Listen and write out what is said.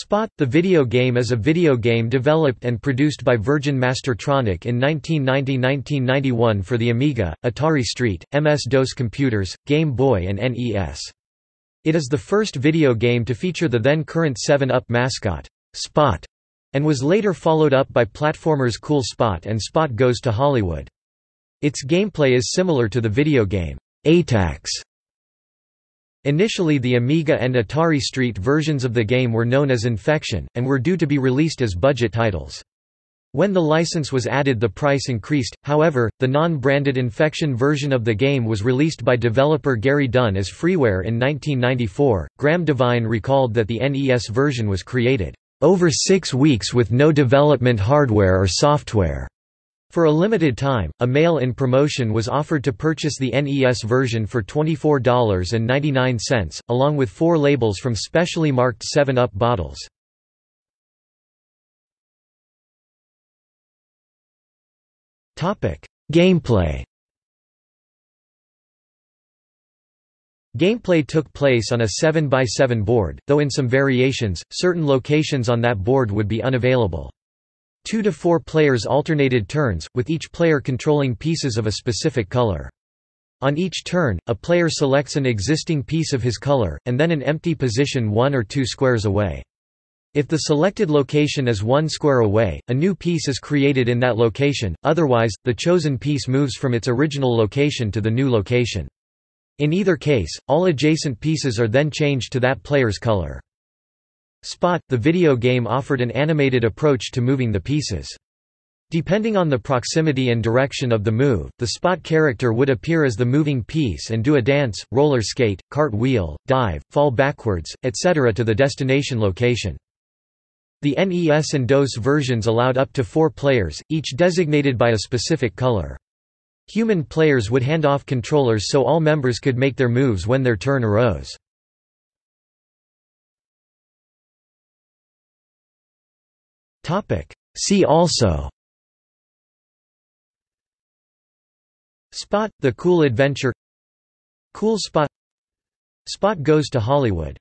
Spot, the video game is a video game developed and produced by Virgin Mastertronic in 1990–1991 for the Amiga, Atari ST, MS-DOS computers, Game Boy and NES. It is the first video game to feature the then-current 7-Up mascot, Spot, and was later followed up by platformers Cool Spot and Spot Goes to Hollywood. Its gameplay is similar to the video game, Ataxx, Initially the Amiga and Atari ST versions of the game were known as Infection, and were due to be released as budget titles. When the license was added the price increased, however, the non-branded Infection version of the game was released by developer Gary Dunn as freeware in 1994. Graham Devine recalled that the NES version was created, "...over six weeks with no development hardware or software." For a limited time, a mail-in promotion was offered to purchase the NES version for $24.99, along with four labels from specially marked 7-Up bottles. Gameplay Gameplay took place on a 7x7 board, though in some variations, certain locations on that board would be unavailable. Two to four players alternated turns, with each player controlling pieces of a specific color. On each turn, a player selects an existing piece of his color, and then an empty position one or two squares away. If the selected location is one square away, a new piece is created in that location, otherwise, the chosen piece moves from its original location to the new location. In either case, all adjacent pieces are then changed to that player's color. Spot, the video game offered an animated approach to moving the pieces. Depending on the proximity and direction of the move, the spot character would appear as the moving piece and do a dance, roller skate, cartwheel, dive, fall backwards, etc. to the destination location. The NES and DOS versions allowed up to four players, each designated by a specific color. Human players would hand off controllers so all members could make their moves when their turn arose. See also. Spot – The Cool Adventure. Cool Spot. Spot goes to Hollywood